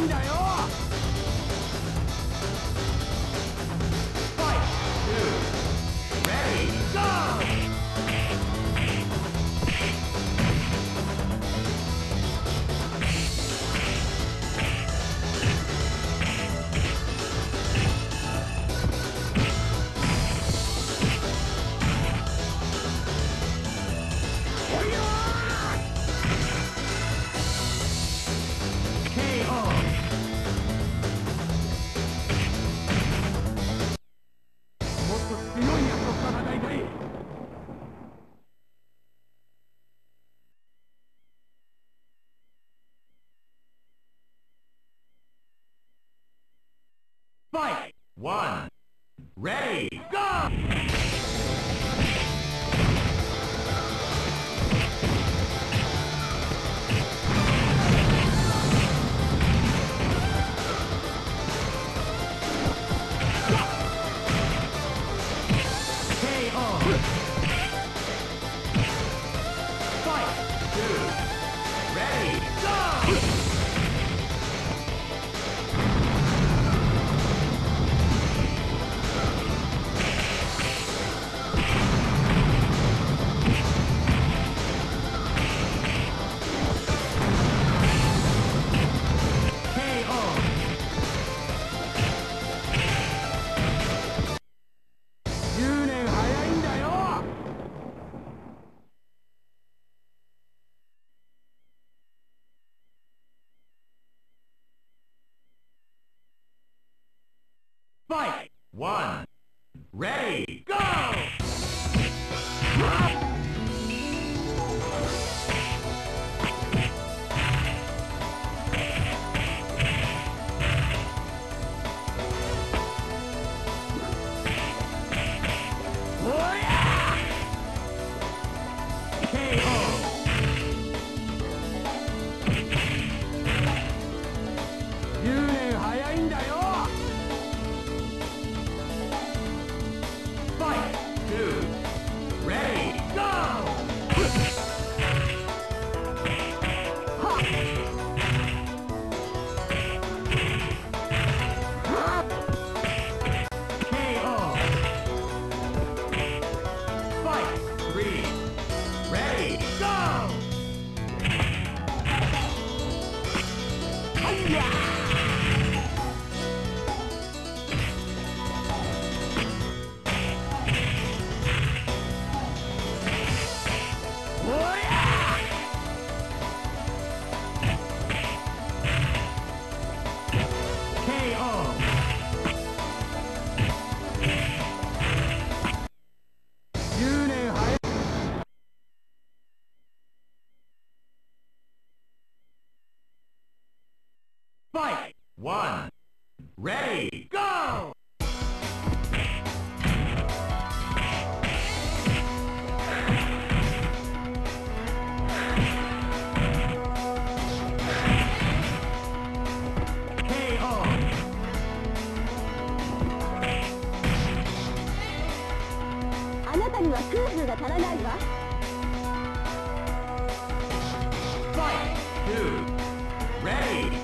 んだよ。Ready! one, ready, go! Oh, Whoa! が足らないわ Fight, two, ready.